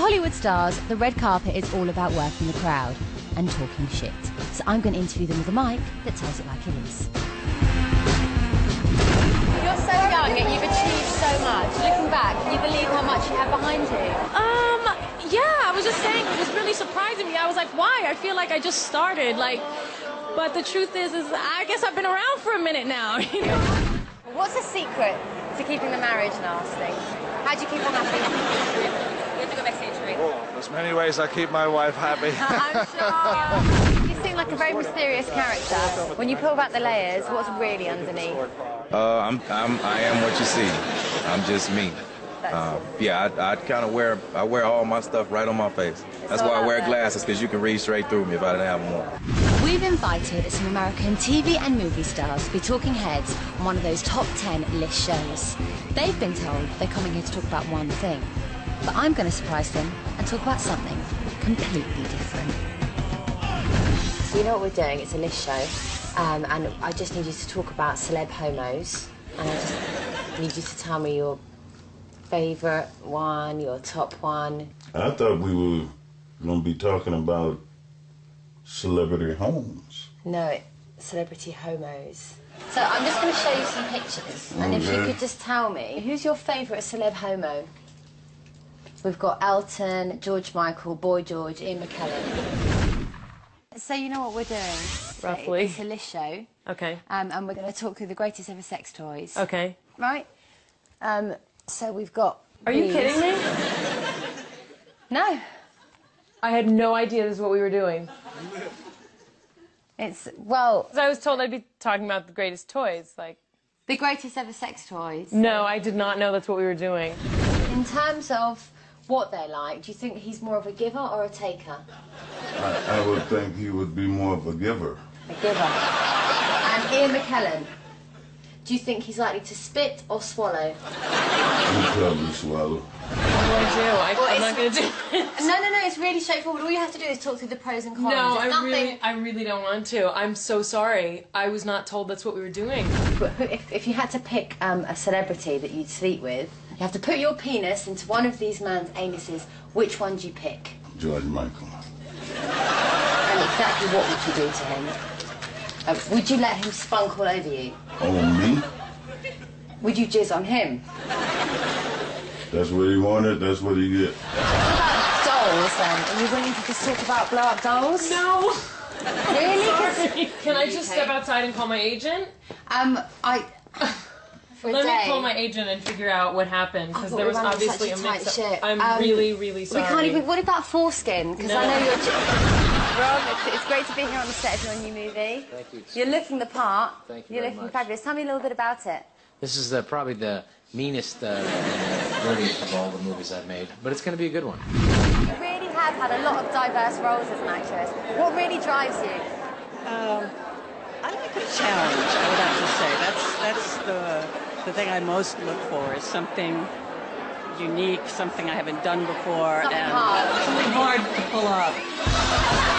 Hollywood stars, the red carpet is all about working the crowd and talking shit. So I'm going to interview them with a mic that tells it like it is. You're so young and you've achieved so much. Looking back, can you believe how much you have behind you? Um, yeah, I was just saying, it was really surprising me. I was like, why? I feel like I just started, like, but the truth is, is I guess I've been around for a minute now, you know? What's the secret to keeping the marriage lasting? How do you keep her happy? You have to go backstage, right? Oh, there's many ways I keep my wife happy. I'm sure. you seem like a very mysterious character. When you pull back the layers, what's really underneath? Uh, I'm, I'm, I am what you see. I'm just me. Uh, yeah, I, I kind of wear, I wear all my stuff right on my face. That's why I wear there. glasses, because you can read straight through me if I didn't have them on. We've invited some American TV and movie stars to be talking heads on one of those top 10 list shows. They've been told they're coming here to talk about one thing, but I'm going to surprise them and talk about something completely different. So you know what we're doing? It's a list show, um, and I just need you to talk about celeb homos, and I just need you to tell me your favourite one, your top one. I thought we were going to be talking about celebrity homes. No, celebrity homos. So I'm just going to show you some pictures, and if you could just tell me who's your favourite celeb homo. We've got Elton, George Michael, Boy George, Ian McKellen. So you know what we're doing? Roughly. It's a list show, Okay, um, and we're going to talk through the greatest ever sex toys. okay. Right? Um, so we've got. Are you kidding me? No, I had no idea this is what we were doing. it's well 'Cause I was told I'd be talking about the greatest toys. Like, the greatest ever sex toys. no, I did not know that's what we were doing. In terms of what they're like, do you think he's more of a giver or a taker? I, I would think he would be more of a giver. A giver. And Ian McKellen, do you think he's likely to spit or swallow? He probably swallow. What do I do? I, Well, I'm not going to do it. No, no, no, it's really straightforward. All you have to do is talk through the pros and cons. No, It's I nothing... really, I really don't want to. I'm so sorry. I was not told that's what we were doing. If, if you had to pick um, a celebrity that you'd sleep with, you have to put your penis into one of these man's anuses. Which one do you pick? George Michael. And exactly what would you do to him? Uh, would you let him spunk all over you? Oh, me? Would you jizz on him? That's what he wanted, that's what he get. What about dolls then? Are you willing to just talk about blow up dolls? No. Really? Sorry. Can I just step outside and call my agent? Um, I. For a Let me call my agent and figure out what happened because thought there was were obviously such a a tight mix ship. up. I'm Um, really, really sorry. We can't even. What about foreskin? Because I know you're. Rob, it's, it's great to be here on the set of your new movie. Thank you. You're looking the part. Thank you You're very looking much. fabulous. Tell me a little bit about it. This is uh, probably the meanest, uh, dirtiest of all the movies I've made, but it's going to be a good one. You really have had a lot of diverse roles as an actress. What really drives you? I like a challenge, I would have to say. That's that's the the thing I most look for is something unique, something I haven't done before, Something and hard. something hard to pull off.